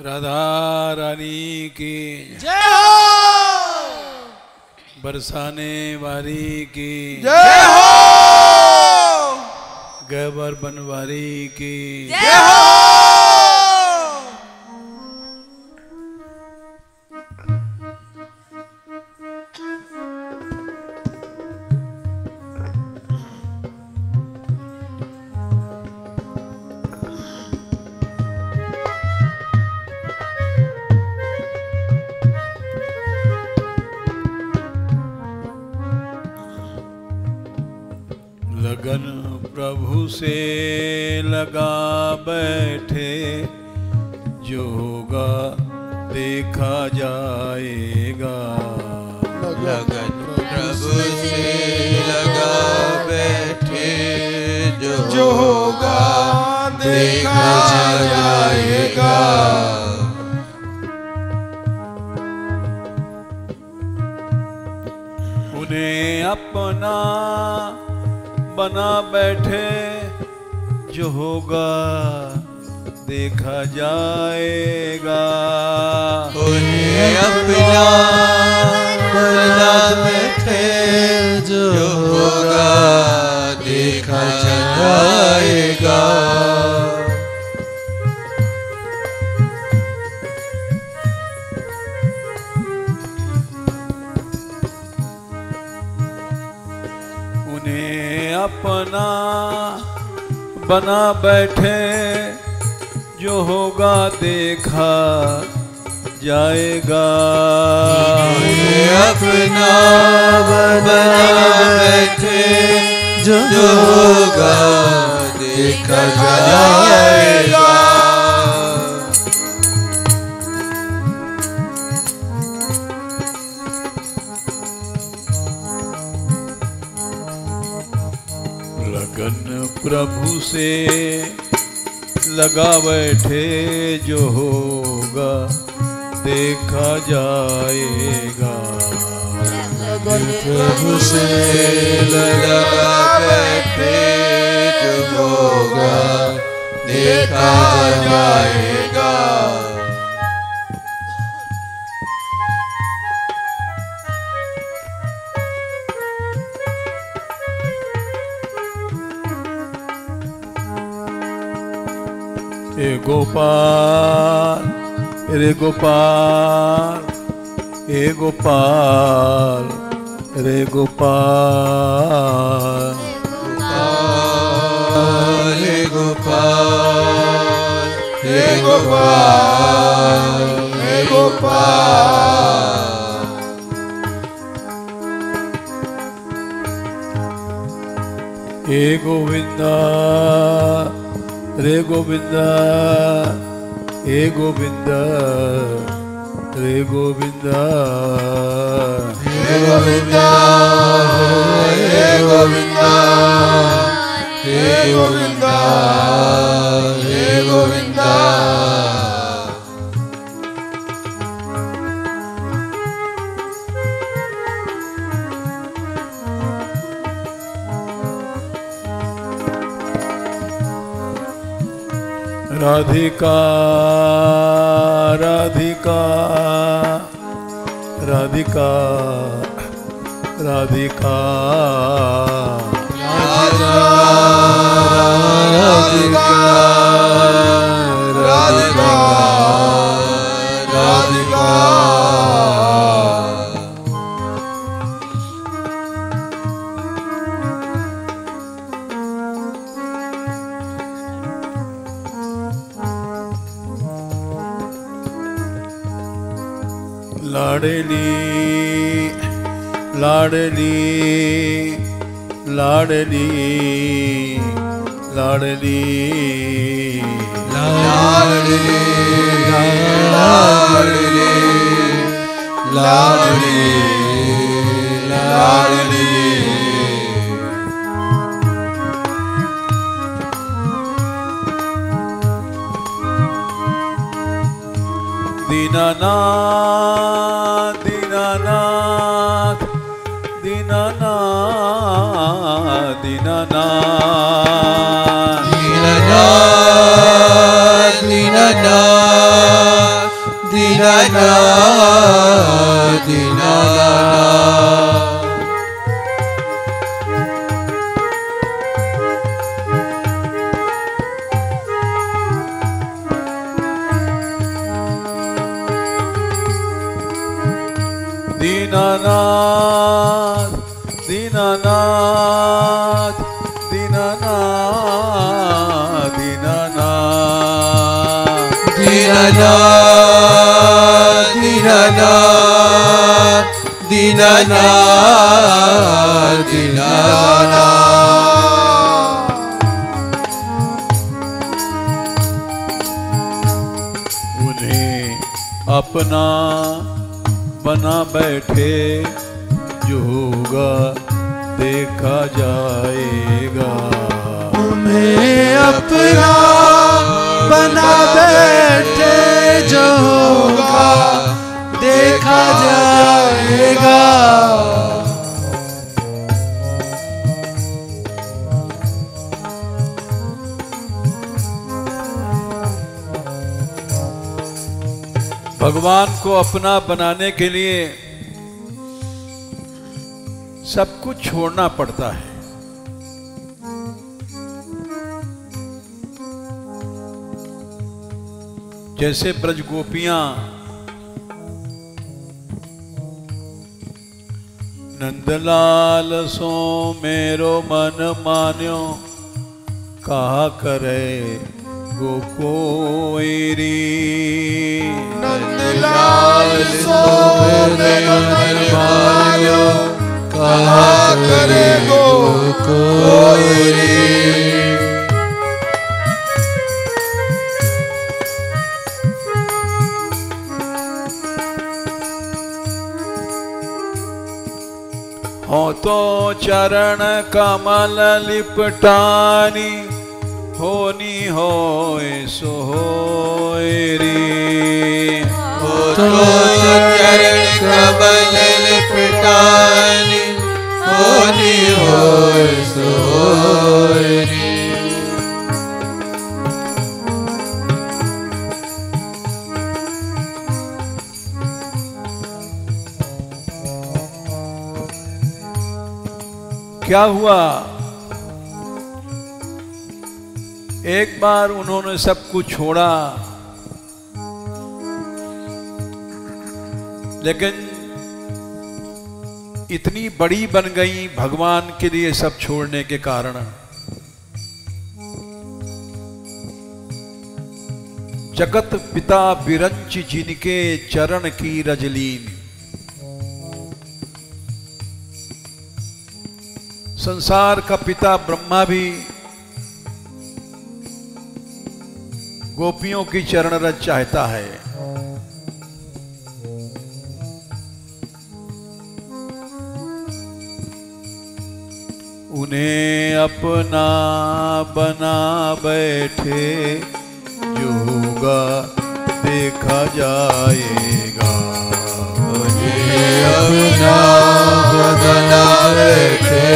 राधा रानी की। जय हो! बरसाने वाली की। जय हो! गबर बनवारी की। जय हो! बैठे जो होगा देखा जाएगा। लगन प्रभु से लगा बैठे जो जो होगा देखा जाएगा। उन्हें अपना बना बैठे होगा देखा जाएगा। उन्हें अपना बैठे जो होगा देखा जाएगा। बना बैठे जो होगा देखा जाएगा। अपना बना बैठे जो होगा देखा जाएगा। प्रभु से लगा बैठे जो होगा, देखा जाएगा। प्रभु से लगा बैठे जो होगा, देखा जाएगा। গোপাল রে গোপাল হে গোপাল রে গোপাল হে গোপাল হে গোপাল হে গোপাল হে গোবিন্দা रे गोविंदा हे गोविंदा रे गोविंदा हे गोविंदा हे गोविंदा हे गोविंदा हे गोविंदा राधिका राधिका राधिका राधिका। राधिका राधिका। लाडली लाडली लाडली लाडली लाडली लाडली लाडली लाडली Dinanath Dina, dina, dina, dina. उन्हें अपना बना बैठे जो होगा देखा जाएगा। तुम्हें अपना बना बैठे जो होगा देखा जाएगा। भगवान को अपना बनाने के लिए सब कुछ छोड़ना पड़ता है। जैसे ब्रज गोपियाँ नंदलाल सो मेरो मन मान्यो। कहा करे गोकोरी नंदलाल सो मेरो मन मान्यो। कहा करे गो तो चरण कमल लिपटानी होनी होए हो तो चरण कमल लिपटानी होनी हो सोरी क्या हुआ? एक बार उन्होंने सब कुछ छोड़ा। लेकिन इतनी बड़ी बन गई भगवान के लिए सब छोड़ने के कारण। जगत पिता बिरंच जिनके चरण की रजलीन। संसार का पिता ब्रह्मा भी गोपियों की चरण रज चाहता है। उन्हें अपना बना बैठे, जो होगा देखा जाएगा। अपना बदला बैठे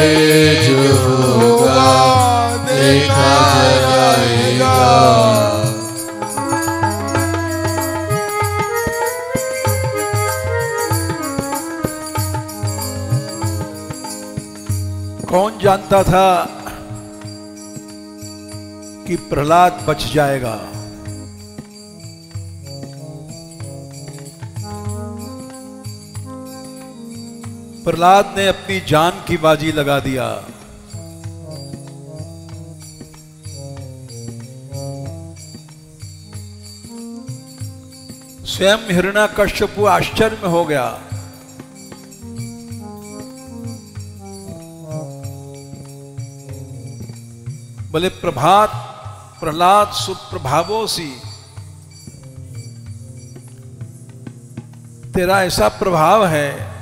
जो होगा देखा जाएगा। कौन जानता था कि प्रहलाद बच जाएगा? प्रहलाद ने अपनी जान की बाजी लगा दिया। स्वयं हिरणा कश्यपु आश्चर्य में हो गया। बोले, प्रभात, प्रहलाद सुप्रभावोसी तेरा ऐसा प्रभाव है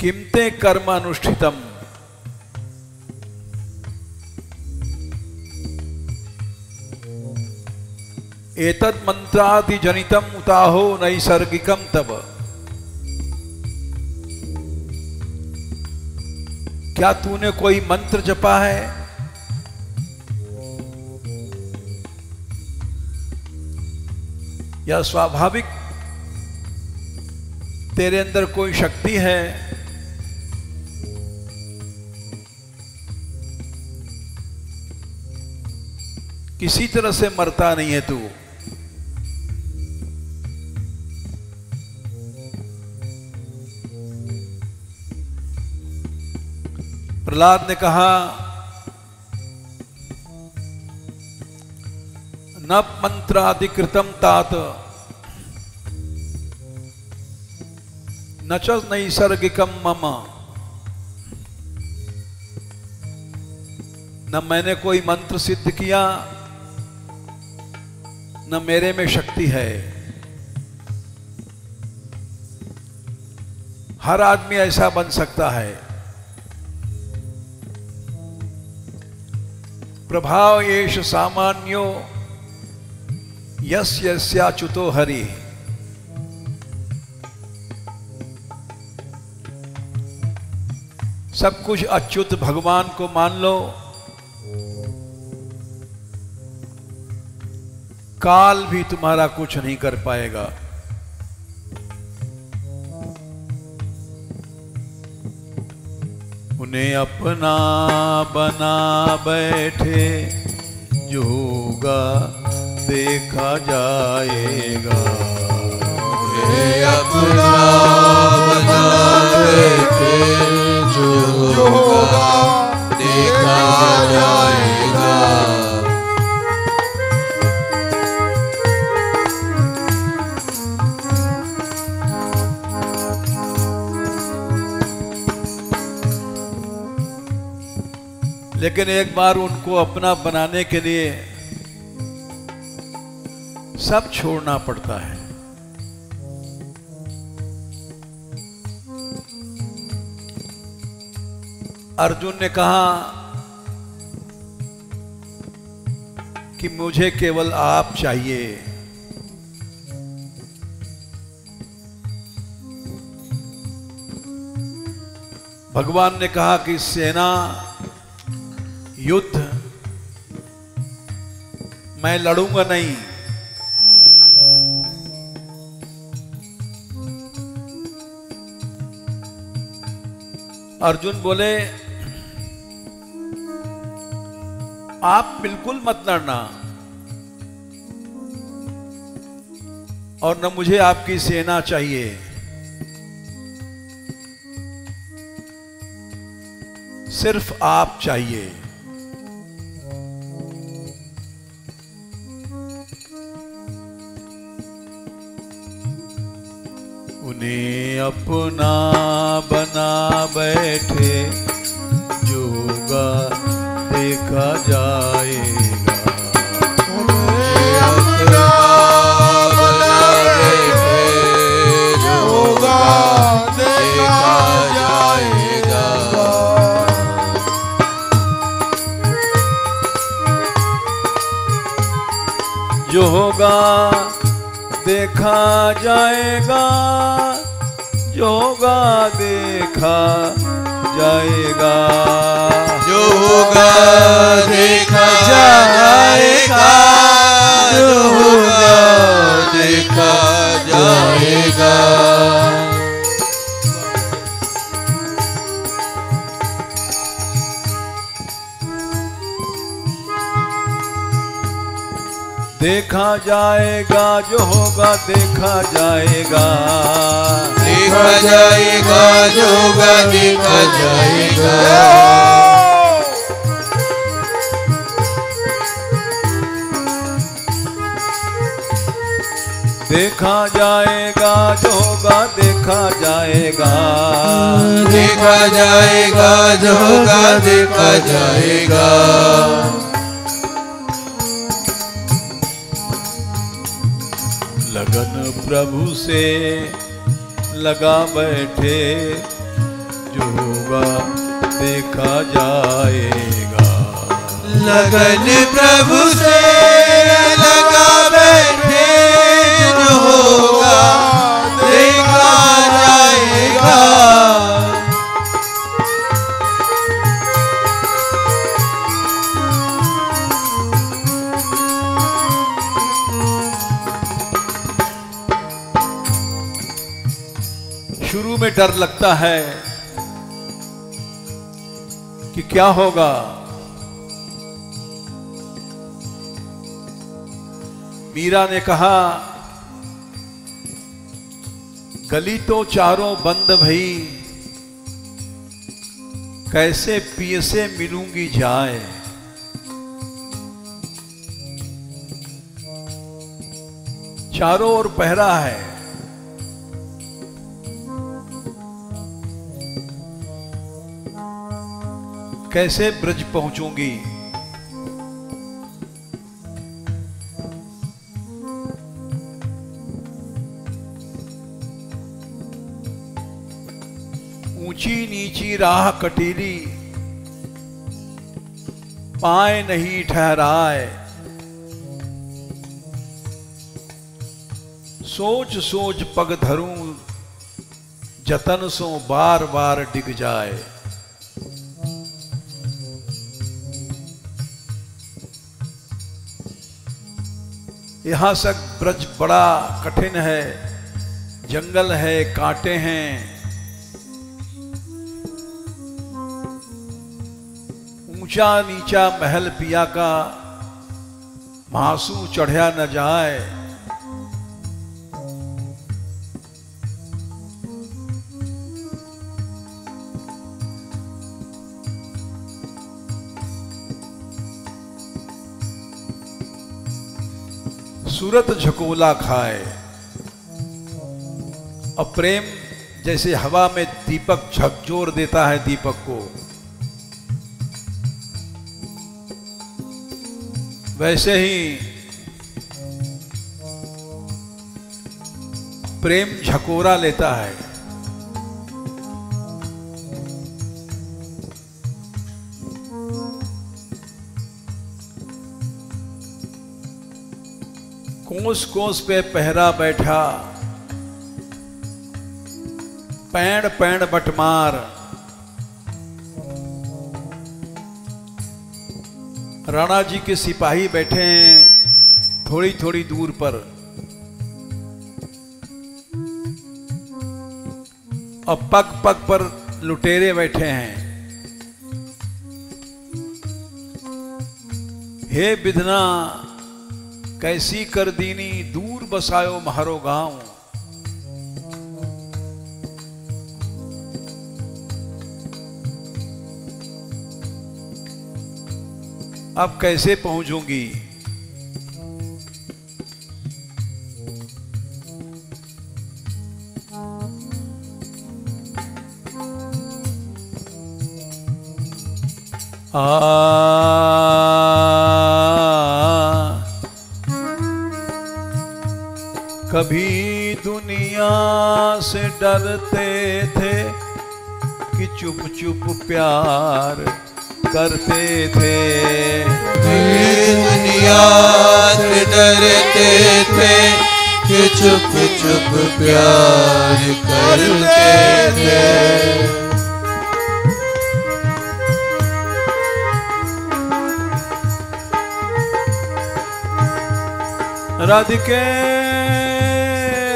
किमते कर्म अनुष्ठितम एतद मंत्रादि जनितम उताहो नैसर्गिकम तब क्या तूने कोई मंत्र जपा है? या स्वाभाविक तेरे अंदर कोई शक्ति है? किसी तरह से मरता नहीं है तू। प्रहलाद ने कहा, न मंत्राधिकृतम तात। न च नैसर्गिकम मम। न मैंने कोई मंत्र सिद्ध किया न मेरे में शक्ति है। हर आदमी ऐसा बन सकता है। प्रभाव येष सामान्यो यस यस्याच्युतो हरि। सब कुछ अच्युत भगवान को मान लो। काल भी तुम्हारा कुछ नहीं कर पाएगा। उन्हें अपना बना बैठे जो होगा देखा जाएगा। हे अपना बना बैठे जो होगा देखा जाएगा। लेकिन एक बार उनको अपना बनाने के लिए सब छोड़ना पड़ता है। अर्जुन ने कहा कि मुझे केवल आप चाहिए। भगवान ने कहा कि सेना युद्ध, मैं लड़ूँगा नहीं। अर्जुन बोले, आप बिल्कुल मत लड़ना और न मुझे आपकी सेना चाहिए। सिर्फ़ आप चाहिए। अपना बना बैठे जोगा देखा जाएगा। अपना बना बैठे जो होगा देखा जाएगा। जो होगा देखा जाएगा। जो होगा देखा जाएगा। जो होगा देखा जाएगा। जो होगा देखा जाएगा जो होगा देखा जाएगा। देखा जाएगा जो होगा देखा जाएगा। देखा जाएगा जो होगा देखा जाएगा। देखा जाएगा जो होगा देखा जाएगा। प्रभु से लगा बैठे जो होगा देखा जाएगा। लगन प्रभु से में डर लगता है कि क्या होगा। मीरा ने कहा, गली तो चारों बंद भई, कैसे पिए से मिलूँगी जाए। चारों ओर पहरा है। कैसे ब्रज पहुंचूँगी? ऊँची नीची राह कटीली, पाए नहीं ठहराए। सोच सोच पग धरूं, जतन सो बार बार डिग जाए। यहाँ तक ब्रज बड़ा कठिन है, जंगल है, कांटे हैं। ऊँचा नीचा महल पिया का मासू चढ़या न जाए। सूरत झकोला खाए। और प्रेम जैसे हवा में दीपक झकझोर देता है दीपक को। वैसे ही प्रेम झकोरा लेता है। कोस कोस पे पहरा बैठा। पैण पैण बटमार। राणा जी के सिपाही बैठे हैं थोड़ी थोड़ी दूर पर। और पग पग पर लुटेरे बैठे हैं। हे विधना कैसी कर दीनी दूर बसायो महारो गाँव। अब कैसे पहुंचूँगी? आ से डरते थे कि चुप चुप प्यार करते थे। दुनिया से डरते थे कि चुप चुप प्यार करते थे। राधिके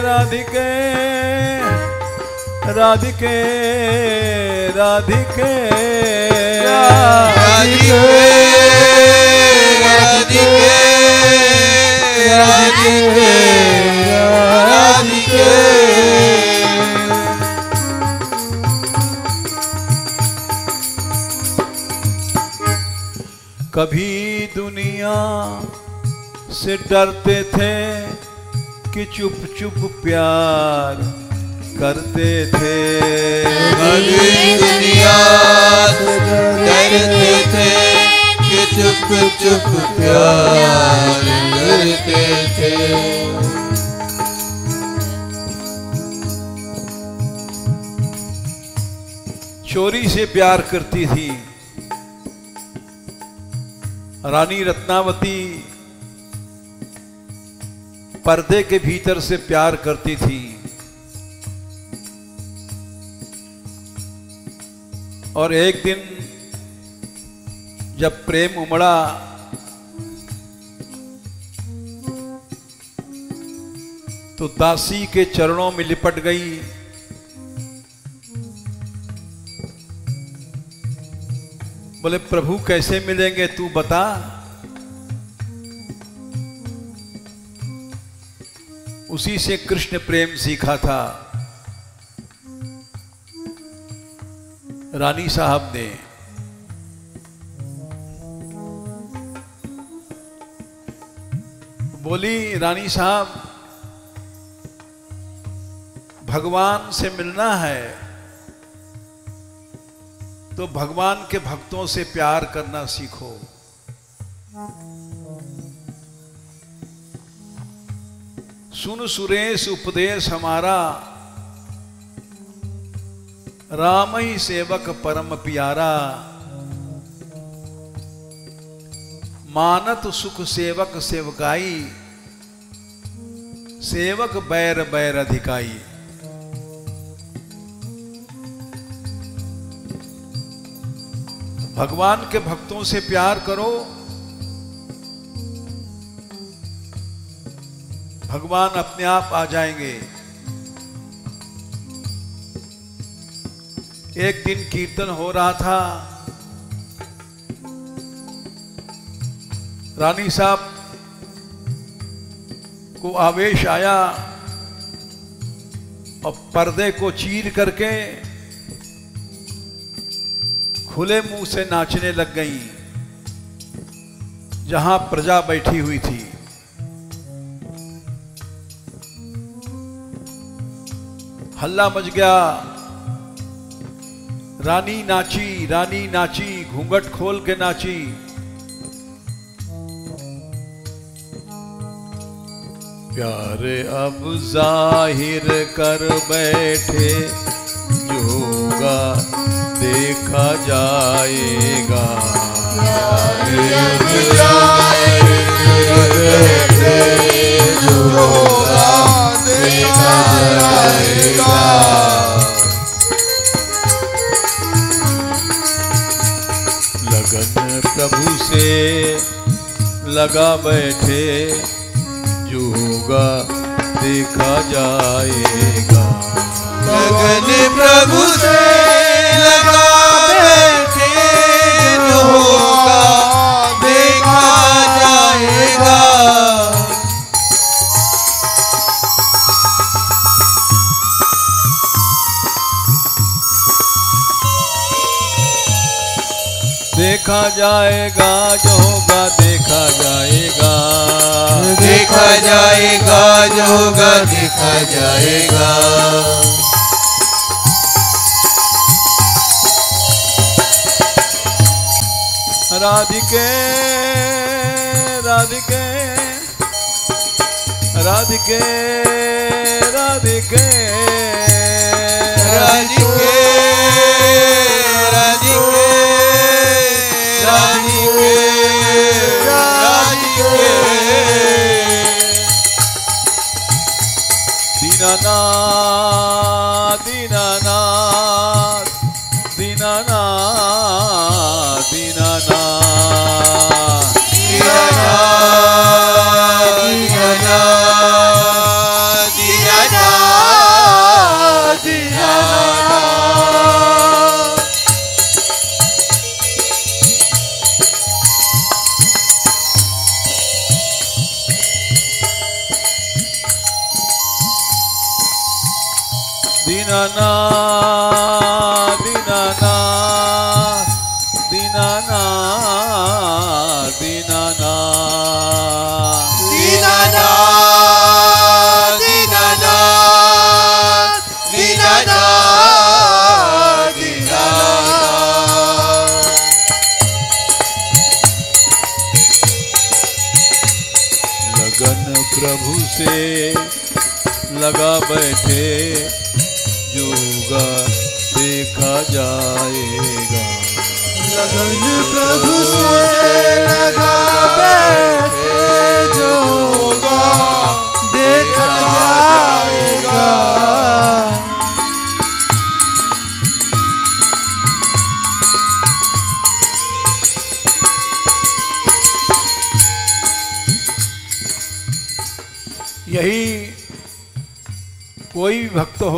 राधिके। राधिके राधिके। राधिके राधिके राधिके राधिके। कभी दुनिया से डरते थे कि चुप चुप प्यार करते थे। दुनिया से थे कि चुप चुप प्यार करते थे। चोरी से प्यार करती थी। रानी रत्नावती पर्दे के भीतर से प्यार करती थी। और एक दिन जब प्रेम उमड़ा तो दासी के चरणों में लिपट गई। बोले, प्रभु, कैसे मिलेंगे तू बता? उसी से कृष्ण प्रेम सीखा था। रानी साहब ने। बोली, रानी साहब, भगवान से मिलना है तो भगवान के भक्तों से प्यार करना सीखो। सुन सुरेश उपदेश हमारा राम ही सेवक परम प्यारा। मानत सुख सेवक सेवकाई। सेवक बैर बैर अधिकाई। भगवान के भक्तों से प्यार करो। भगवान अपने आप आ जाएँगे। एक दिन कीर्तन हो रहा था। रानी साहब को आवेश आया और पर्दे को चीर करके खुले मुँह से नाचने लग गई, जहाँ प्रजा बैठी हुई थी। हल्ला मच गया। रानी नाची रानी नाची, घूंघट खोल के नाची। प्यार अब ज़ाहिर कर बैठे जोगा देखा जाएगा। लगन प्रभु से लगा बैठे जो होगा देखा जाएगा। लगन प्रभु से लगा देखा जाएगा जो होगा देखा जाएगा। देखा जाएगा जो होगा देखा जाएगा। राधिके राधिके राधिके राधिके। राधिके।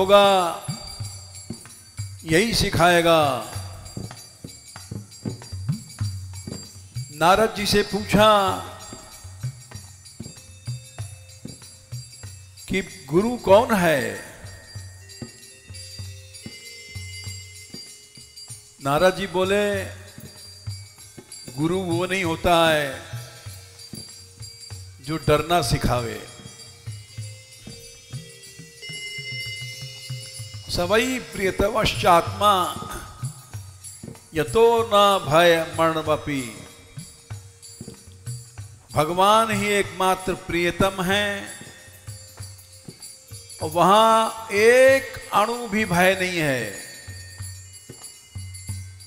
होगा, यही सिखाएगा। नारद जी से पूछा कि गुरु कौन है? नारद जी बोले, गुरु वो नहीं होता है जो डरना सिखावे। सवई प्रियतवश्चात्मा यतो न भय मरणवपी भगवान ही एकमात्र प्रियतम है, और वहाँ एक अणु भी भय नहीं है।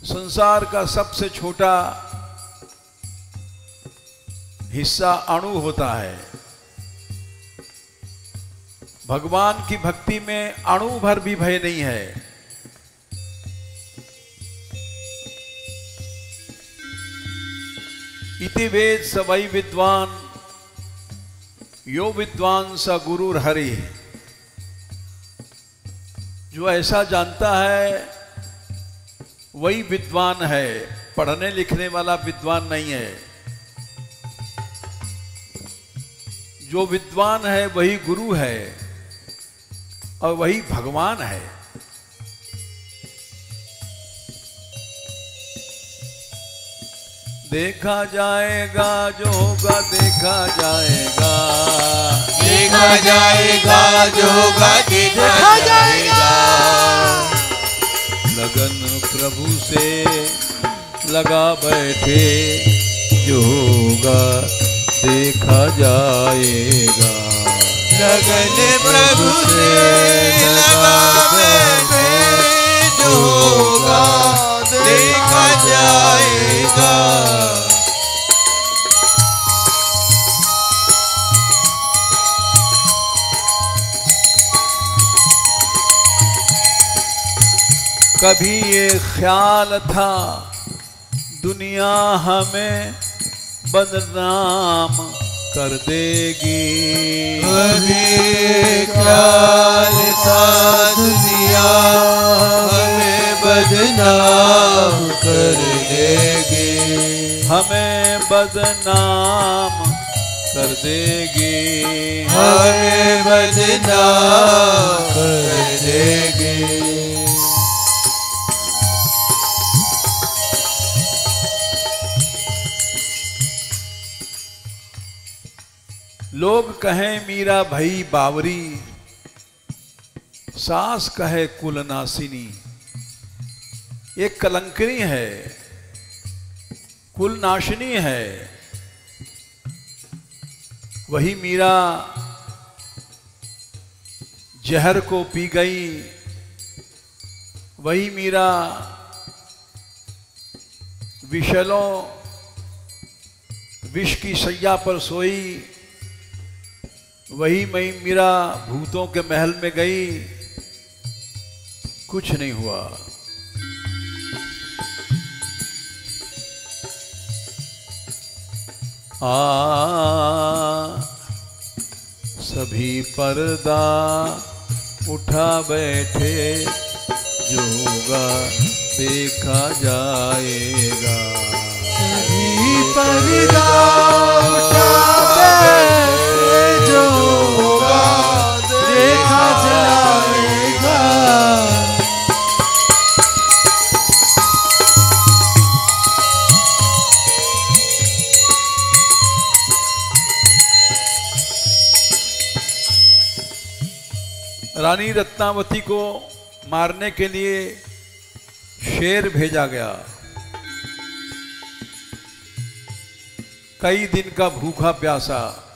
संसार का सबसे छोटा हिस्सा अणु होता है। भगवान की भक्ति में अणु भर भी भय नहीं है। इति वेद सवई विद्वान, यो विद्वान स गुरु हरि। जो ऐसा जानता है वही विद्वान है। पढ़ने लिखने वाला विद्वान नहीं है। जो विद्वान है, वही गुरु है। और वही भगवान है। देखा जाएगा जो होगा देखा जाएगा। देखा जाएगा जो होगा देखा जाएगा। लगन प्रभु से लगा बैठे जो होगा देखा जाएगा। लगन प्रभु से लगा होगा देखा जाएगा। कभी ये ख्याल था दुनिया हमें बदनाम। कर देगी। कभी ख्याल था दुनिया हमें बदनाम कर देगी। हमें बदनाम कर देगी। हमें बदनाम कर देगी। लोग कहें, मीरा भई बावरी। सास कहे कुलनासिनी एक कलंकनी है कुलनाशिनी है। वही मीरा जहर को पी गई, वही मीरा विशलों विष की सैया पर सोई। वही मई मीरा भूतों के महल में गई। कुछ नहीं हुआ। आ, सभी पर्दा उठा बैठे जो होगा देखा जाएगा। सभी पर्दा उठा बैठे रानी रत्नावती को मारने के लिए शेर भेजा गया। कई दिन का भूखा प्यासा।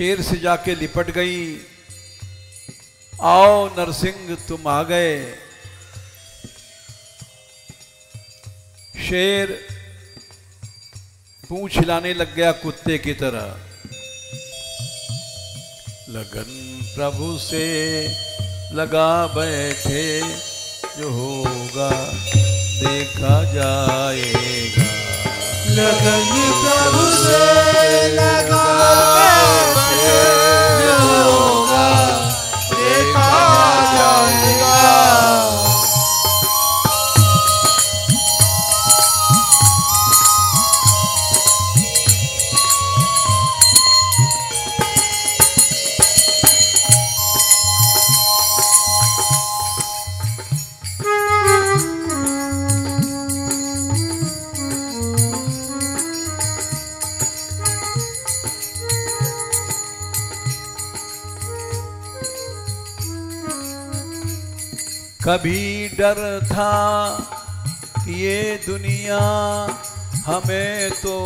शेर से जाके लिपट गई। आओ नरसिंह, तुम आ गए। शेर पूछ हिलाने लग गया कुत्ते की तरह। लगन प्रभु से लगा बैठे, जो होगा देखा जाएगा। लगन प्रभु से लगा कभी डर था कि ये दुनिया हमें तो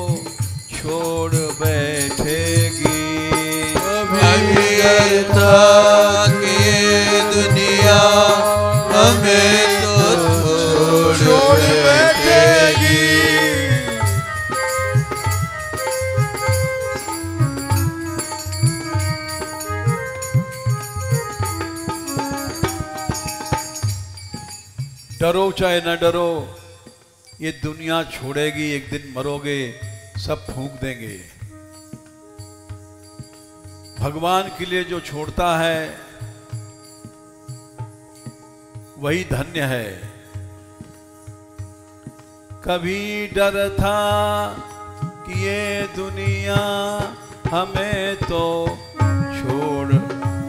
छोड़ बैठेगी। कभी डर था कि ये दुनिया हमें तो छोड़ बैठेगी। डरो चाहे न डरो, ये दुनिया छोड़ेगी, एक दिन मरोगे, सब फूंक देंगे। भगवान के लिए जो छोड़ता है, वही धन्य है। कभी डर था कि ये दुनिया हमें तो छोड़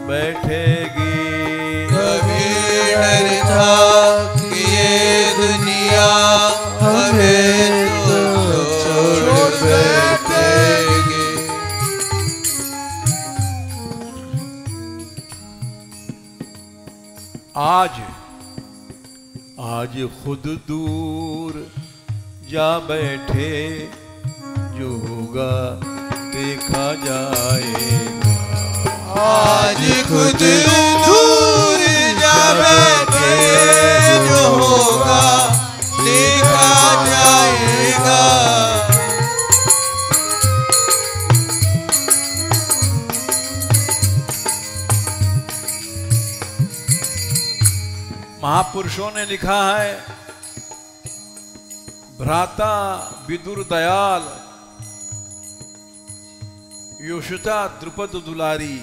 बैठेगी। कभी डर था हमें आज आज खुद दूर जा बैठे, जो होगा देखा जाएगा। आज खुद दूर जा बैठे, जो होगा महापुरुषों ने लिखा है, भ्राता विदुर दयाल, योषिता द्रुपद दुलारी।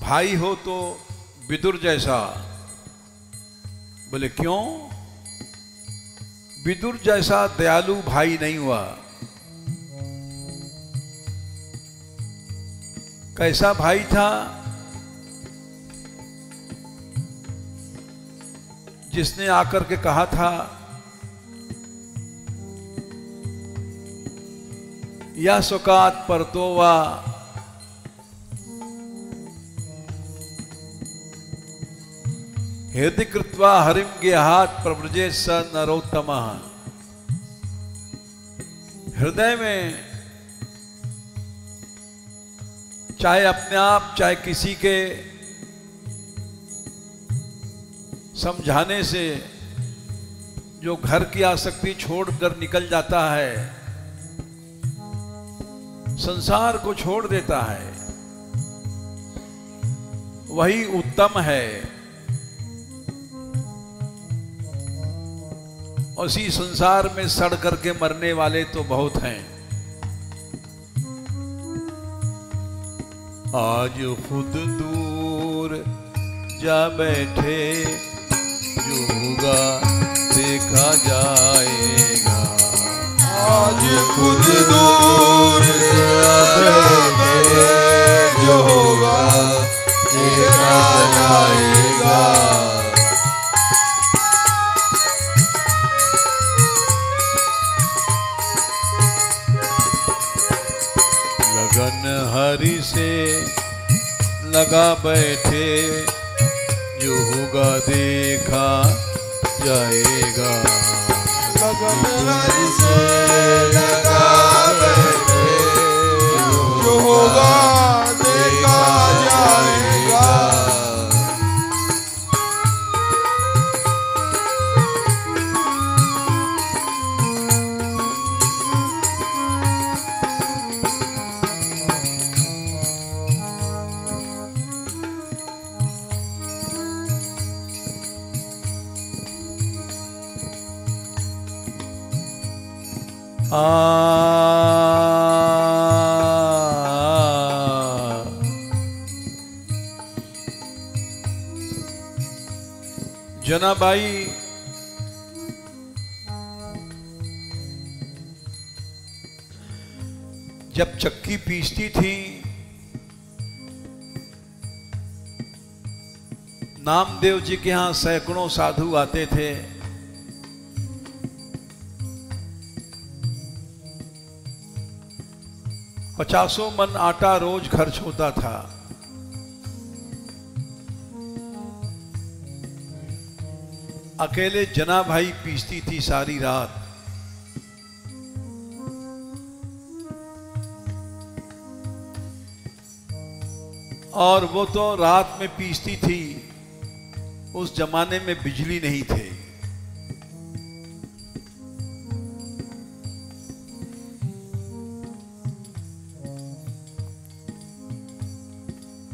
भाई हो तो विदुर जैसा। बोले, क्यों? विदुर जैसा दयालु भाई नहीं हुआ। कैसा भाई था? जिसने आकर के कहा था, या सुकात पर हृदय कृत्वा हरिम हाथ प्रव्रजे स नरोत्तम। हृदय में चाहे अपने आप, चाहे किसी के समझाने से जो घर की आसक्ति छोड़कर निकल जाता है, संसार को छोड़ देता है, वही उत्तम है। उसी संसार में सड़ करके मरने वाले तो बहुत हैं। आज खुद दूर जा बैठे जो होगा देखा जाएगा। आज खुद दूर जा होगा देखा जाएगा। लगा बैठे जो होगा देखा जाएगा। से लगा बैठे जो होगा जनाबाई जब चक्की पीसती थी, नामदेव जी के यहाँ सैकड़ों साधु आते थे। पचासों मन आटा रोज खर्च होता था। अकेले जना भाई पीसती थी सारी रात। और वो तो रात में पीसती थी उस जमाने में बिजली नहीं थे।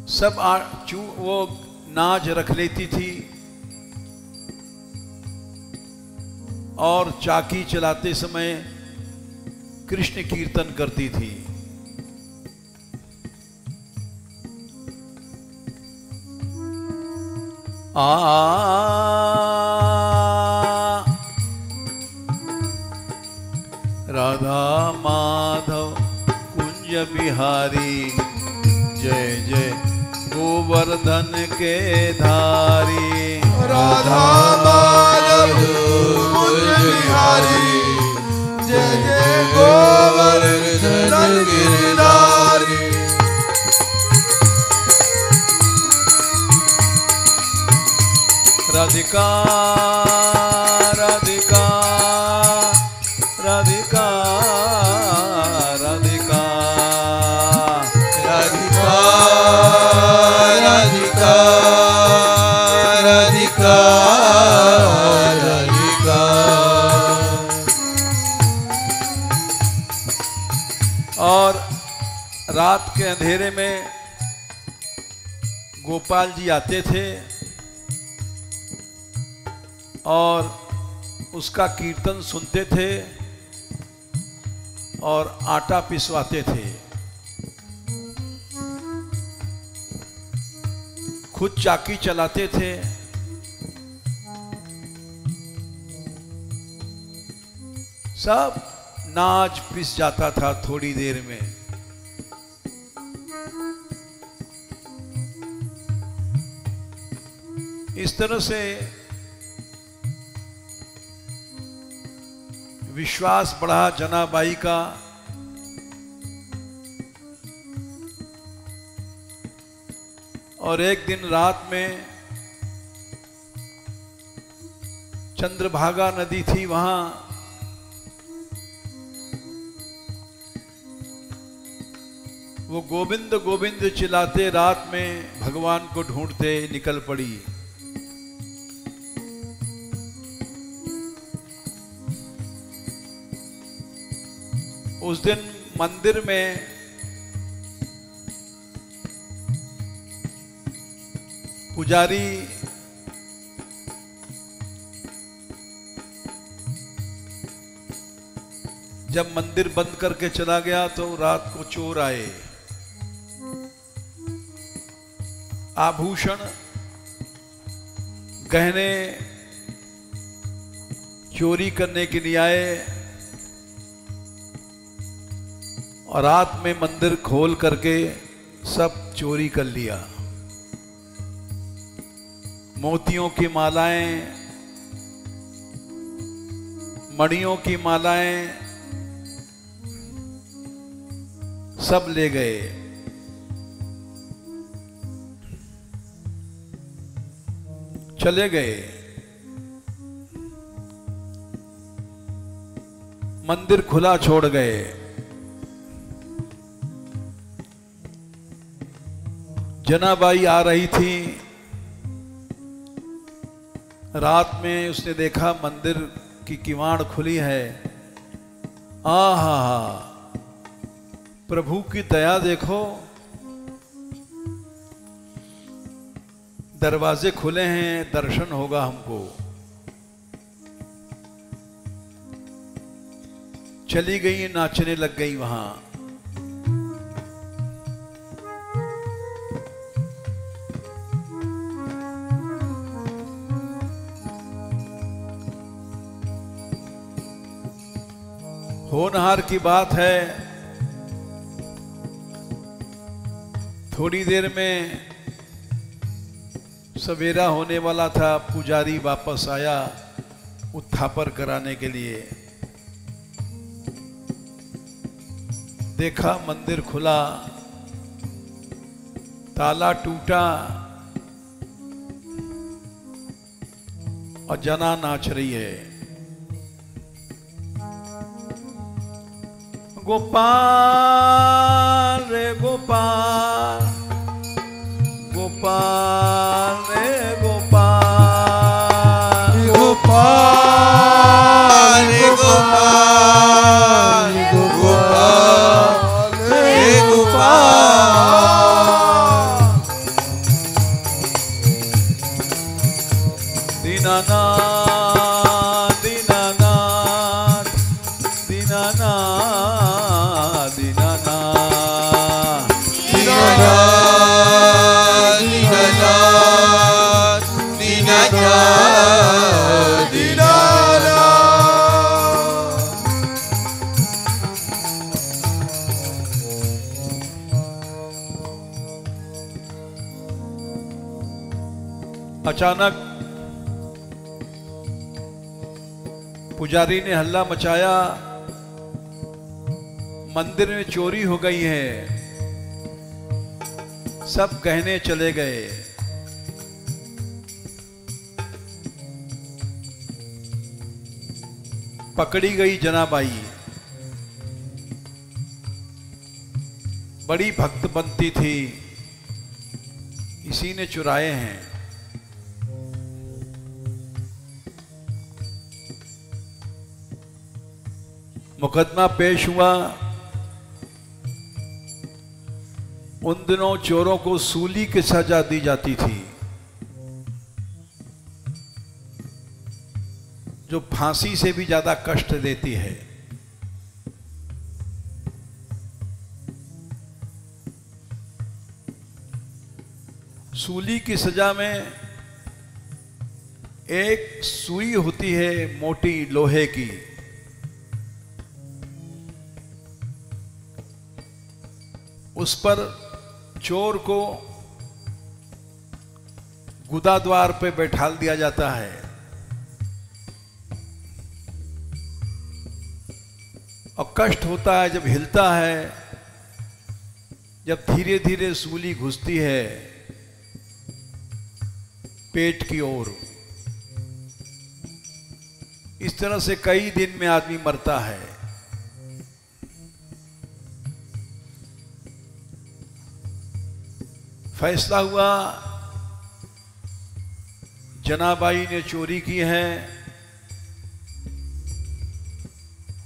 सब आ, वो नाज रख लेती थी और चाकी चलाते समय कृष्ण कीर्तन करती थी। आ, राधा माधव, कुंज बिहारी, जय जय गोवर्धन के धारी। राधा माधव बिहारी। जय जय गोवर्धन गिरधारी राधिका। गोपाल जी आते थे और उसका कीर्तन सुनते थे और आटा पिसवाते थे। खुद चाकी चलाते थे। सब नाच पिस जाता था थोड़ी देर में। तरह से विश्वास बढ़ा जनाबाई का। और एक दिन रात में चंद्रभागा नदी थी, वहाँ वो गोविंद गोविंद चिल्लाते, रात में भगवान को ढूंढते, निकल पड़ी। उस दिन मंदिर में पुजारी जब मंदिर बंद करके चला गया तो रात को चोर आए। आभूषण, गहने, चोरी करने के लिए आए। और रात में मंदिर खोल करके सब चोरी कर लिया। मोतियों की मालाएँ, मणियों की मालाएँ सब ले गए। चले गए। मंदिर खुला छोड़ गए। जनाबाई आ रही थी। रात में उसने देखा मंदिर की किवाड़ खुली है। आ हा हा। प्रभु की दया देखो। दरवाजे खुले हैं, दर्शन होगा हमको। चली गई, नाचने लग गई वहाँ। होनहार की बात है। थोड़ी देर में सवेरा होने वाला था, पुजारी वापस आया उत्थापर कराने के लिए। देखा मंदिर खुला, ताला टूटा और जना नाच रही है। गोपाल रे गोपाल गोपाल रे गोपाल। गोपाल रे गोपाल। अचानक पुजारी ने हल्ला मचाया। मंदिर में चोरी हो गई है। सब गहने चले गए। पकड़ी गई जनाबाई। बड़ी भक्त बनती थी। इसी ने चुराए हैं। मुकदमा पेश हुआ। उन दिनों चोरों को सूली की सजा दी जाती थी। जो फांसी से भी ज़्यादा कष्ट देती है। सूली की सजा में एक सुई होती है मोटी लोहे की। उस पर चोर को गुदा द्वार पे बैठाल दिया जाता है। और कष्ट होता है, जब हिलता है, जब धीरे धीरे सूली घुसती है, पेट की ओर। इस तरह से कई दिन में आदमी मरता है। फैसला हुआ, जनाबाई ने चोरी की है।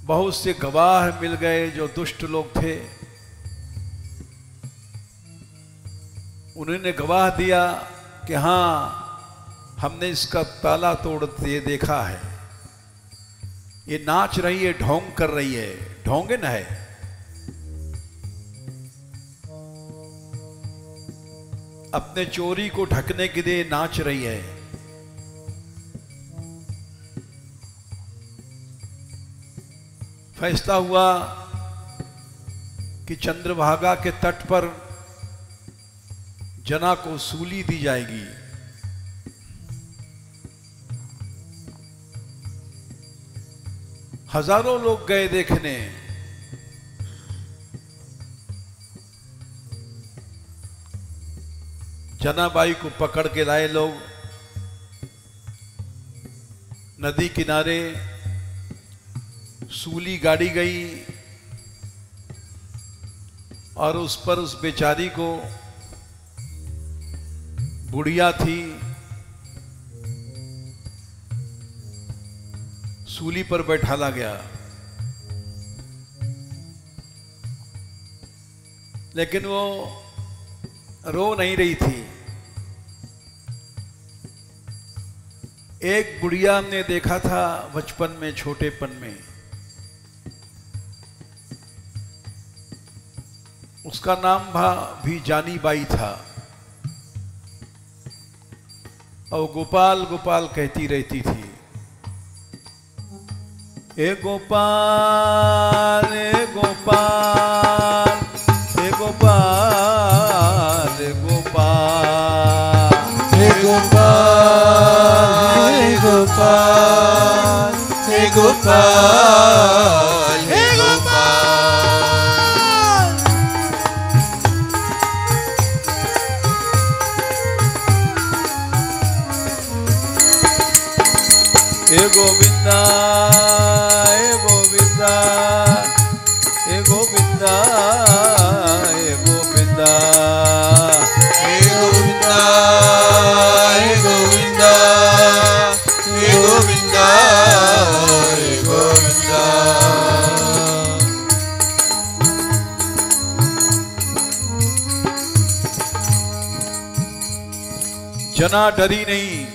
बहुत से गवाह मिल गए जो दुष्ट लोग थे। उन्होंने गवाह दिया कि हाँ हमने इसका ताला तोड़ ये देखा है। ये नाच रही है, ढोंग कर रही है। ढोंगे न है। अपने चोरी को ढकने के लिए नाच रही है। फैसला हुआ कि चंद्रभागा के तट पर जना को सूली दी जाएगी। हज़ारों लोग गए देखने। जनाबाई को पकड़ के लाए लोग। नदी किनारे सूली गाड़ी गई और उस पर उस बेचारी को बुढ़िया थी। सूली पर बैठाला गया। लेकिन वो रो नहीं रही थी। एक गुड़िया ने देखा था बचपन में, छोटेपन में। उसका नाम भा भी जानी बाई था। और गोपाल गोपाल कहती रहती थी, ए गोपाल ए गोपाल ए गोपाल ए गोपाल हे गोपाल हे जना डरी नहीं।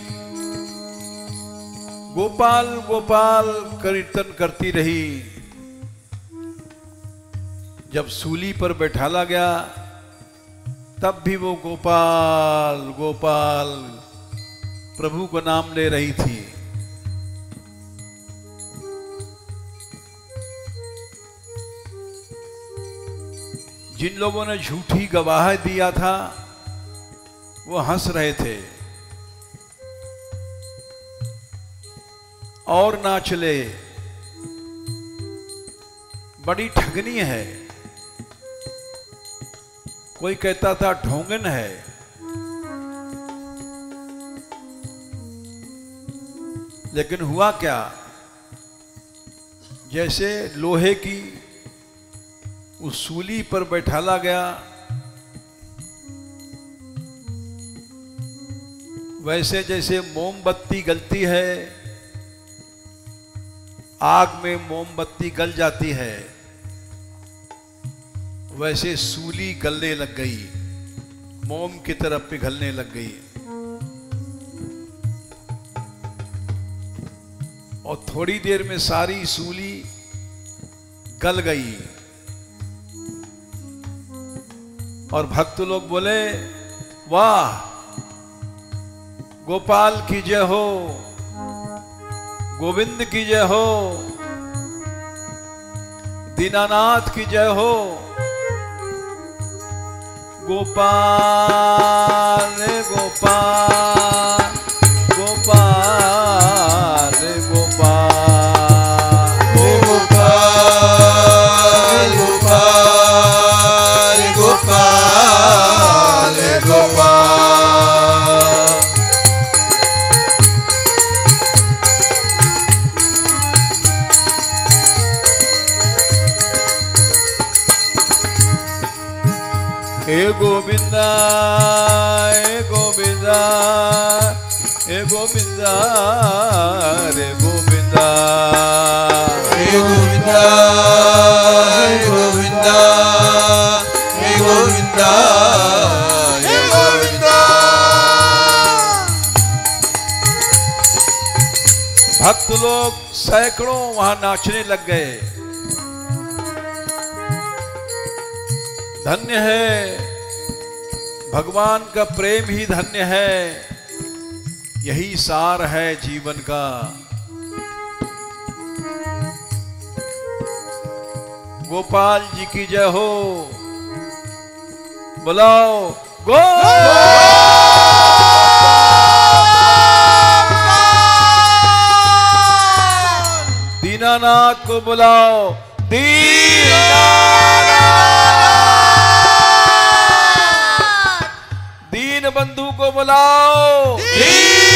गोपाल गोपाल कीर्तन करती रही। जब सूली पर बैठाला गया, तब भी वो गोपाल गोपाल प्रभु का नाम ले रही थी। जिन लोगों ने झूठी गवाह दिया था, वो हंस रहे थे। और ना चले। बड़ी ठगनी है। कोई कहता था ढोंगन है। लेकिन हुआ क्या? जैसे लोहे की उस सूली पर बैठाला गया, वैसे जैसे मोमबत्ती गलती है आग में मोमबत्ती गल जाती है। वैसे सूली गलने लग गई। मोम की तरफ़ पिघलने लग गई। और थोड़ी देर में सारी सूली गल गई। और भक्त लोग बोले, वाह, गोपाल की जय हो। गोविंद की जय हो। दीनानाथ की जय हो। गोपाल गोपाल। भक्त लोग सैकड़ों वहाँ नाचने लग गए। धन्य है। भगवान का प्रेम ही धन्य है। यही सार है जीवन का। गोपाल जी की जय हो। बुलाओ। गो दीनानाथ को बुलाओ। दीन बंधु को बुलाओ। हे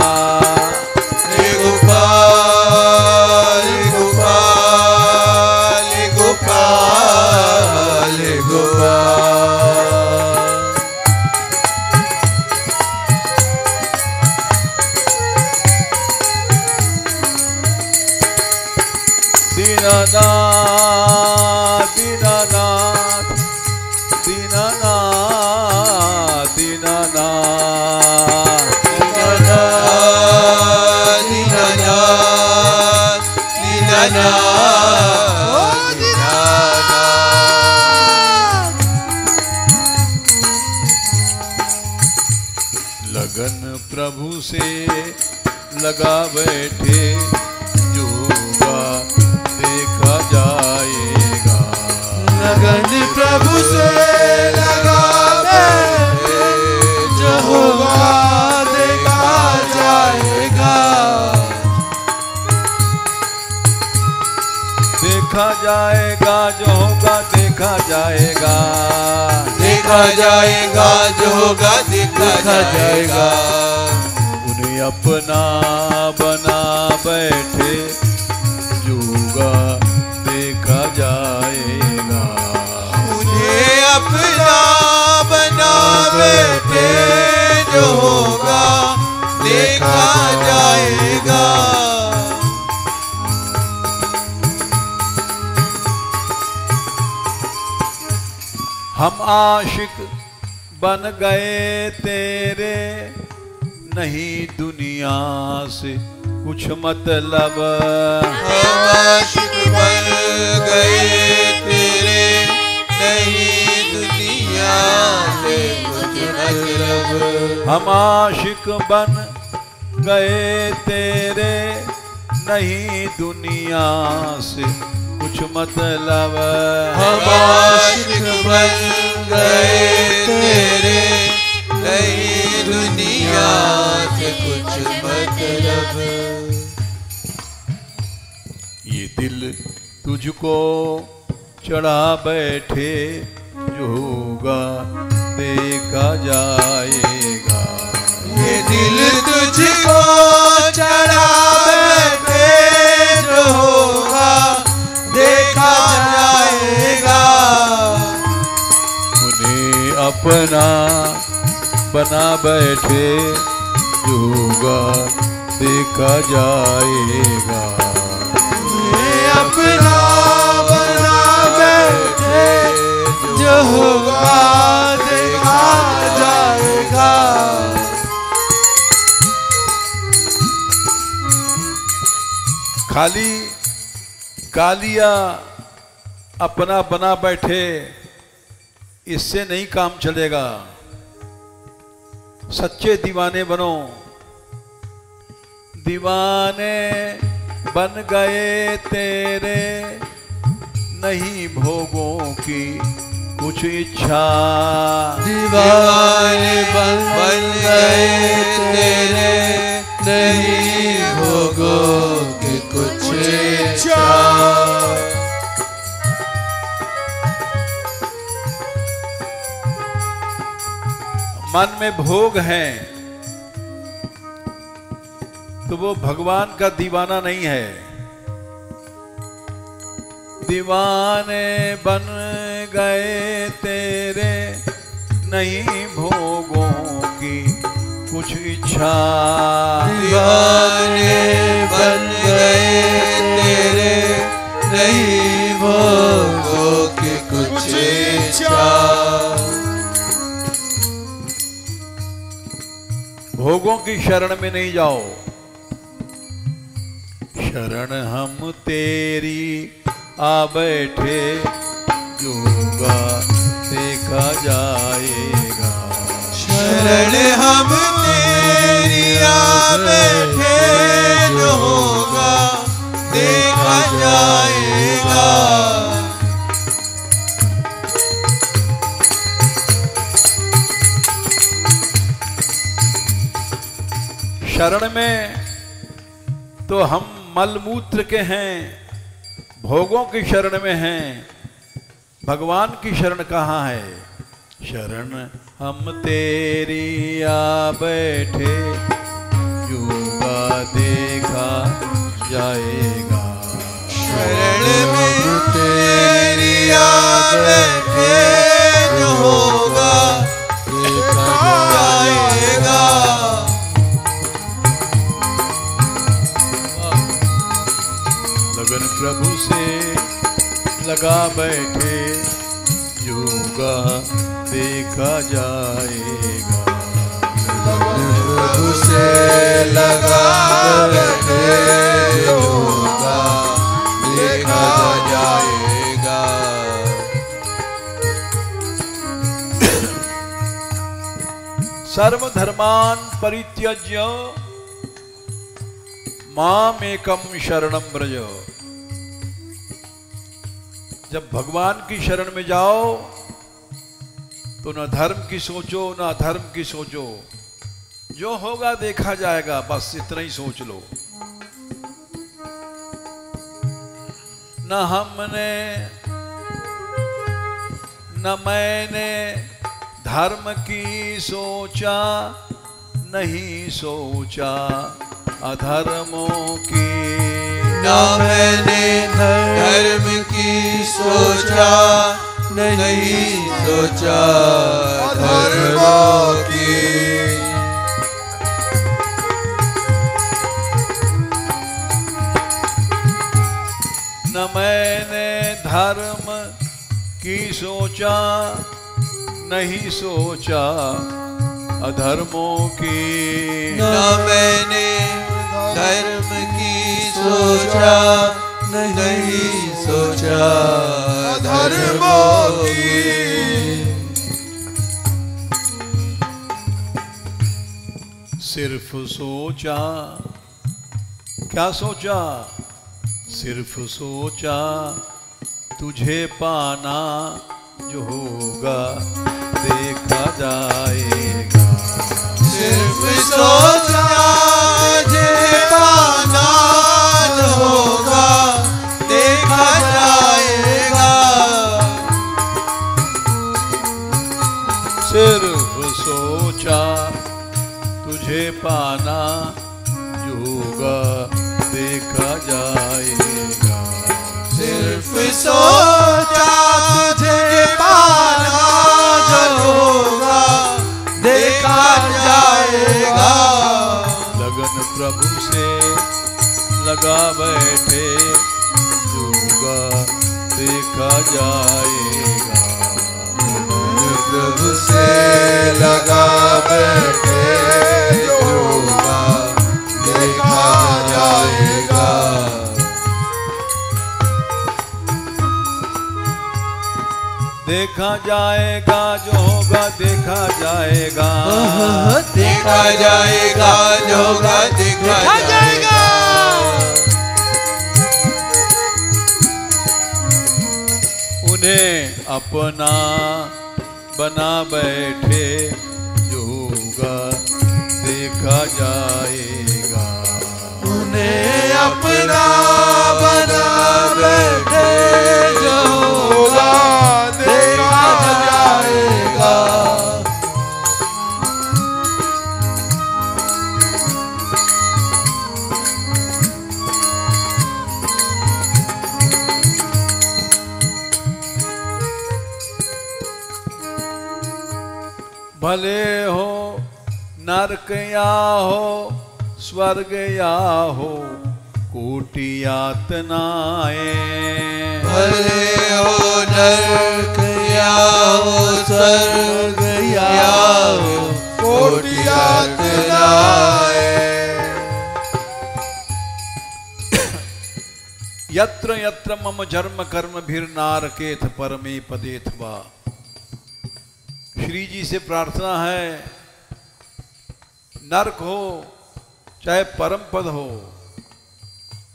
जाएगा जो होगा देखा जाएगा। देखा जाएगा जो होगा देखा जाएगा। उन्हें अपना बना बैठे जो होगा देखा जाएगा। उन्हें अपना बना बैठे जो होगा देखा जाएगा। हम आशिक बन गए तेरे नहीं दुनिया से कुछ मतलब। हम आशिक बन गए तेरे नहीं दुनिया से कुछ मतलब। हम आशिक बन गए तेरे नहीं दुनिया से कुछ मतलब हम आशिक बन गए तेरे नहीं दुनिया से कुछ मतलब। ये दिल तुझको चढ़ा बैठे जो होगा देखा जाएगा। ये दिल तुझको चढ़ा अपना बना बैठे जो होगा देखा जाएगा। अपना बना बैठे जो होगा देखा जाएगा। खाली कालिया अपना बना बैठे इससे नहीं काम चलेगा। सच्चे दीवाने बनो। दीवाने बन गए तेरे। नहीं भोगों की कुछ इच्छा। दीवाने बन बन गए तेरे। नहीं भोगों की कुछ इच्छा। मन में भोग है तो वो भगवान का दीवाना नहीं है। दीवाने बन गए तेरे नहीं भोगों की कुछ इच्छा। दीवाने बन गए तेरे नहीं भोगों भोगों की शरण में नहीं जाओ। शरण हम तेरी आ बैठे जोगा देखा जाएगा। शरण हम तेरी आ शरण में तो हम मलमूत्र के हैं, भोगों की शरण में हैं, भगवान की शरण कहाँ है? शरण हम तेरी आ बैठे योगा देखा जाएगा। शरण में तेरी आ बैठे जो होगा, देखा जाएगा। लगा बैठे योगा देखा जाएगा। प्रभु से लगा बैठे होगा देखा जाएगा। सर्वधर्मान परित्यज्य माम एकम शरणम ब्रज जब भगवान की शरण में जाओ तो न धर्म की सोचो, न अधर्म की सोचो। जो होगा देखा जाएगा, बस इतना ही सोच लो। न हमने, न मैंने धर्म की सोचा, नहीं सोचा। अधर्मों की न मैंने धर्म की सोचा नहीं सोचा धर्मों की। न मैंने धर्म की सोचा नहीं सोचा अधर्मों की। न मैंने धर्म की सोचा, नहीं सोचा, धर्मों सिर्फ़ सोचा, क्या सोचा? सिर्फ़ सोचा, तुझे पाना जो होगा, देखा जाएगा। सिर्फ़ सोचा पाना जो होगा देखा जाएगा। सिर्फ़ सोचा लगा बैठे जो होगा देखा जाएगा। प्रभु से लगा बैठे जो होगा देखा जाएगा। देखा जाएगा जो होगा देखा जाएगा। देखा जाएगा जो होगा देखा जाएगा। उन्हें अपना बना बैठे जोगा देखा जाएगा। उन्हें अपना बना बैठे जो होगा देखा जाएगा। भले हो नरक या हो स्वर्ग या हो कोटि यातनाएँ। भले हो नरक या हो स्वर्ग या हो कोटि यातनाएँ। यत्र यत्र मम जन्म कर्म भीर नारकेथ परमे पदेथ वा। श्री जी से प्रार्थना है, नरक हो, चाहे परम पद हो,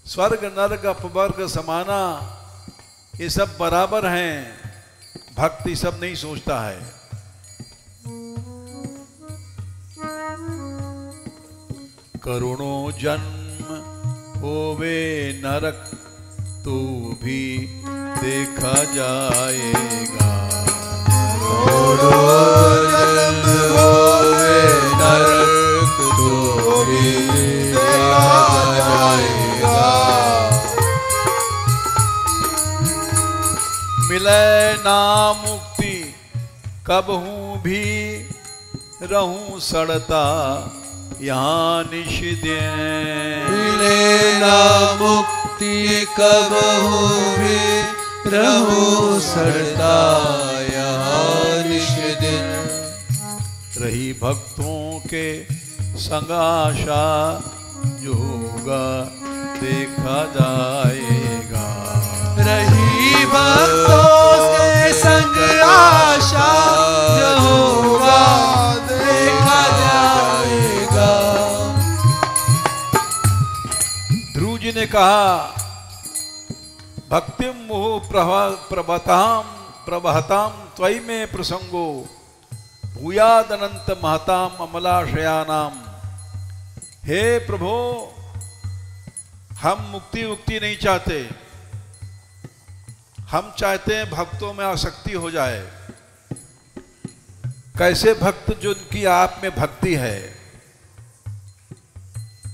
स्वर्ग, नरक, अपवर्ग, समाना, ये सब बराबर हैं, भक्ति सब नहीं सोचता है। करोड़ों जन्म होवे नरक तो भी देखा जाएगा। मिले मुक्ति कब हूँ भी रहूँ सड़ता यहाँ निश मिले ना मुक्ति कब भी रहूँ सड़ता यहाँ दिन रही भक्तों के संग आशा जो होगा देखा जाएगा। रही भक्तों के संग आशा जो होगा देखा जाएगा। ध्रुव जी ने कहा भक्ति मुहु प्रभताम प्रभहताम त्वयि में प्रसंगो भूयादनंत महताम अमलाशयानाम हे प्रभो, हम मुक्ति मुक्ति नहीं चाहते। हम चाहते हैं भक्तों में आसक्ति हो जाए। कैसे भक्त जो उनकी आप में भक्ति है?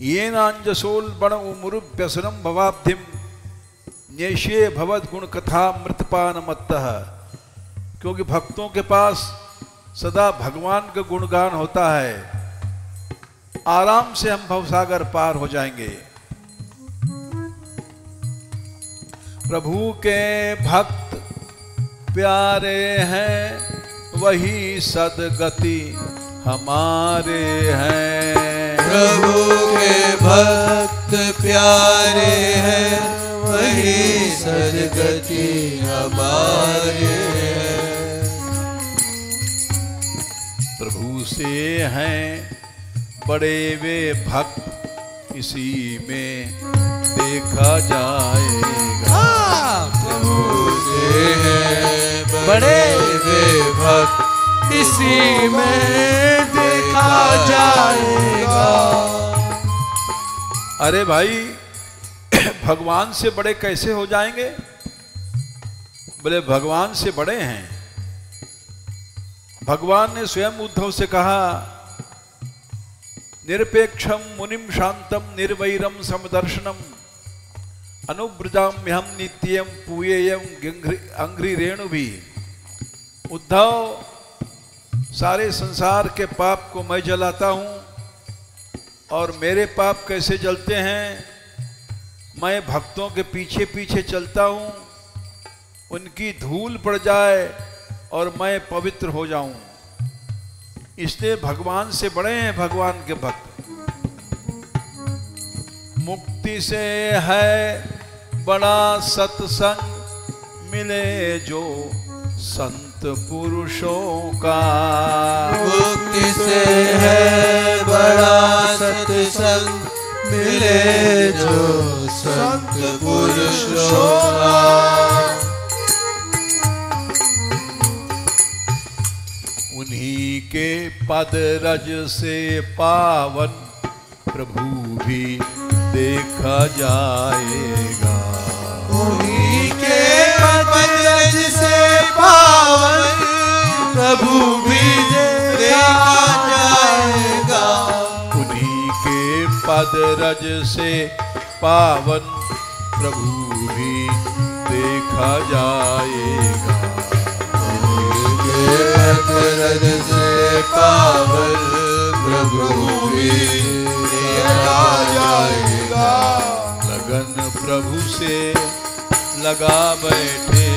ये नांजसोल बण उमुरु व्यसनम भवाब्धिम। न्येशे भवद गुण कथा मृतपान मत्त क्योंकि भक्तों के पास सदा भगवान का गुणगान होता है, आराम से हम भवसागर पार हो जाएँगे। प्रभु के भक्त प्यारे हैं, वही सदगति हमारे हैं। प्रभु के भक्त प्यारे हैं वही सदगति हमारे हैं। प्रभु से हैं बड़े वे भक्त इसी में देखा जाएगा। प्रभु से हैं बड़े वे भक्त इसी में देखा जाएगा। अरे भाई भगवान से बड़े कैसे हो जाएँगे? बोले, भगवान से बड़े हैं। भगवान ने स्वयं उद्धव से कहा निरपेक्षम मुनिम शांतम निर्वैरम समदर्शनम अनुब्रजाम्यहम नित्यम पूयेयम अंग्री रेणु भी उद्धव, सारे संसार के पाप को मैं जलाता हूँ और मेरे पाप कैसे जलते हैं? मैं भक्तों के पीछे पीछे चलता हूँ, उनकी धूल पड़ जाए और मैं पवित्र हो जाऊँ। इसलिए भगवान से बड़े हैं भगवान के भक्त। मुक्ति से है बड़ा सत्संग, मिले जो संत पुरुषों का। मुक्ति से है बड़ा सत्संग मिले जो संत पुरुष उन्हीं के पद रज से पावन प्रभु भी देखा जाएगा। पद रज से पावन प्रभु भी देखा जाएगा। रज से पावन प्रभु भी देखा जाएगा। लगन प्रभु से लगा बैठे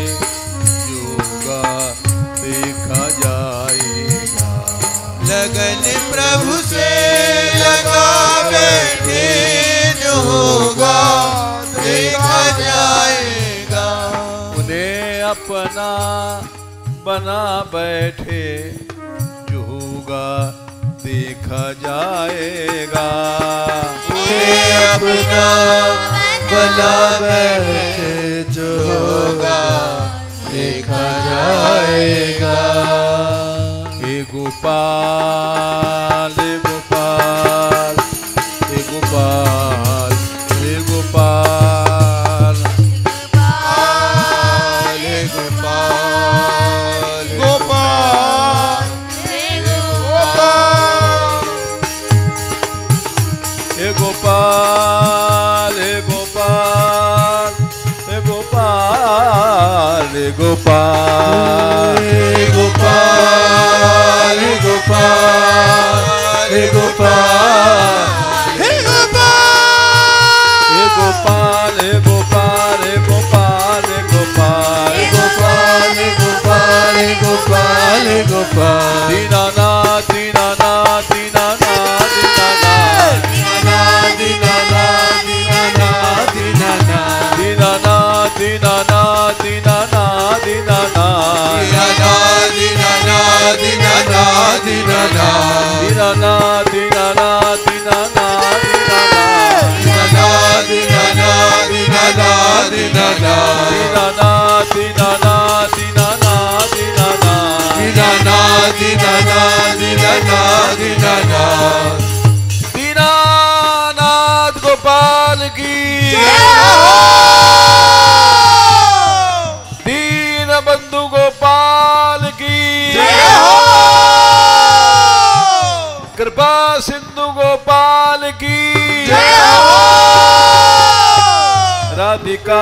प्रभु से लगा बैठे जो होगा देखा जाएगा। उन्हें अपना बना बैठे जो होगा देखा जाएगा। उन्हें अपना बना बैठे जो होगा देखा जाएगा। Pai. की दीन बंधु गोपाल की कृपा सिंधु गोपाल की राधिका।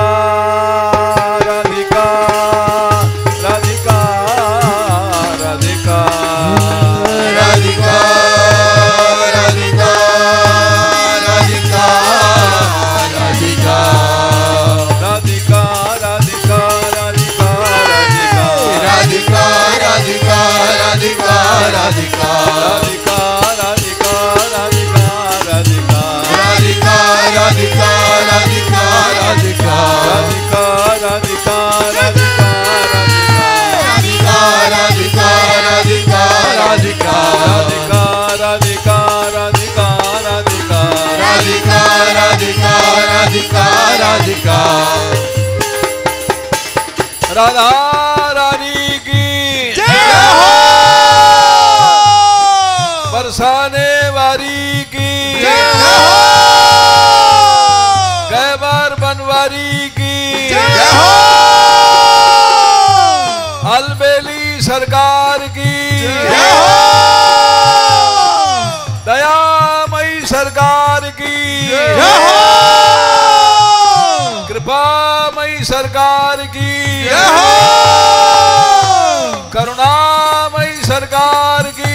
करुणामयी सरकार की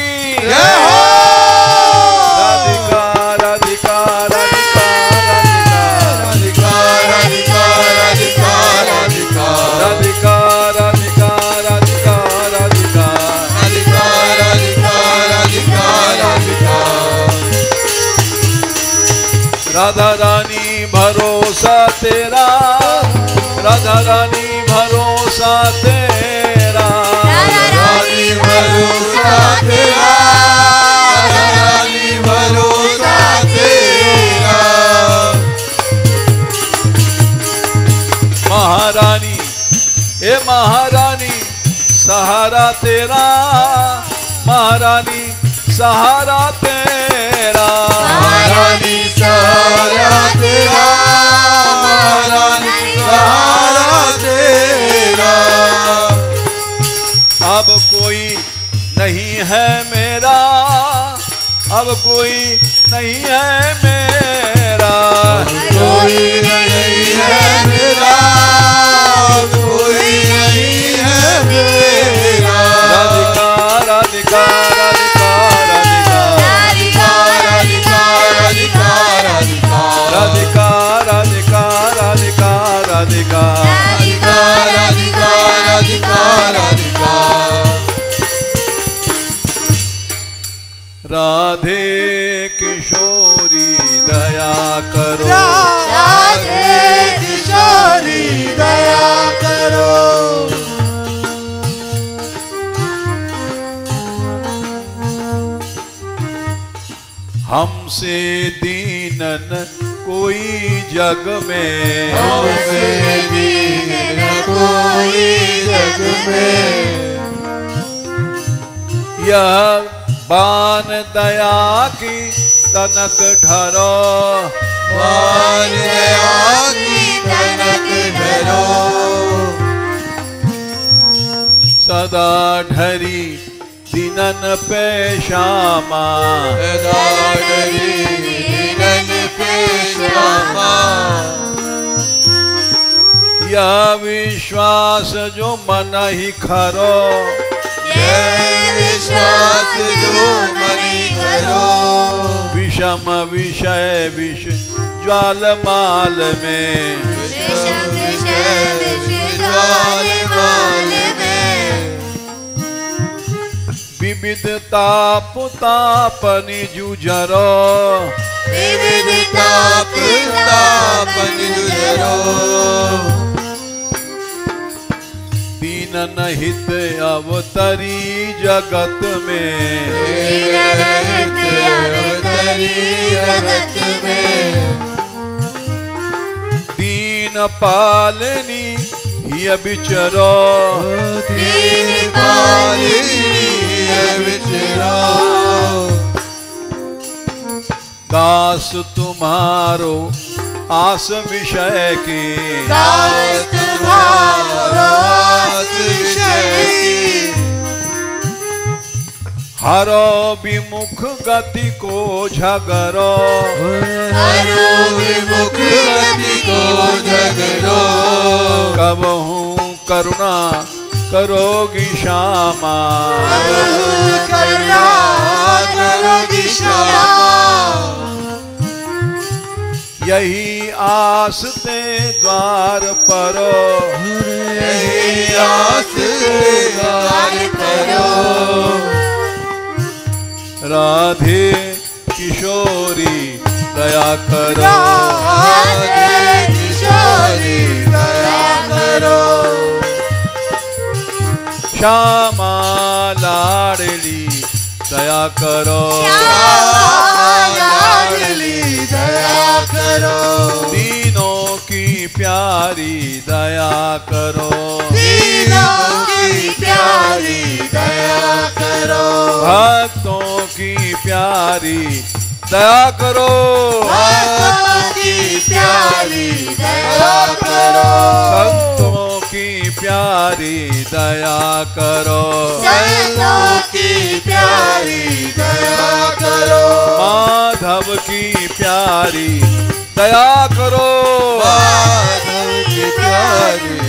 जय हो राधा रानी भरोसा तेरा राधा रानी भरोसा तेरा। रानी भरोसा तेरा। रानी भरोसा तेरा। महारानी ए महारानी सहारा तेरा। महारानी सहारा तेरा। महारानी सहारा तेरा। महारानी सहारा तेरा अब कोई नहीं है मेरा। अब कोई नहीं है मेरा राधे किशोरी दया करो। राधे किशोरी दया करो। हमसे दीनन कोई जग में। हमसे दीन न कोई जग में। यह बान दया की तनक ढरो। मान दया की तनक धरो सदा ढरी दिनन पे श्यामा सदा डरी दीनन पे श्यामा यह विश्वास जो मन ही खरो। जय शात करो। विषम विषय विष ज्वालमाल में। विषम विषय विष ज्वालमाल विविधता पुतापनि जुझरो विविधता पुतापनि जुझरो दीनन हित अवतरी जगत में। दीन पालनी हिय बिचरो दीन पालिनी विचरो दास तुम्हारो आस विषय की। हरो विमुख गति को झगरो। हरो विमुख गति को जग रो कब हूँ करुणा करोगी श्यामा। करुणा करोगी श्यामा। यही आस ते द्वार परो। यही आस द्वार करो राधे किशोरी दया करो। राधे किशोरी दया करो। श्यामा लाडली दया करो। श्यामा लाडली दया करो। दीनों की प्यारी दया करो। दीनों की प्यारी दया करो। भक्तों की प्यारी दया करो। भक्तों की प्यारी दया करो। की प्यारी दया करो। संतों की प्यारी दया करो। माधव की प्यारी दया करो। माधव की प्यारी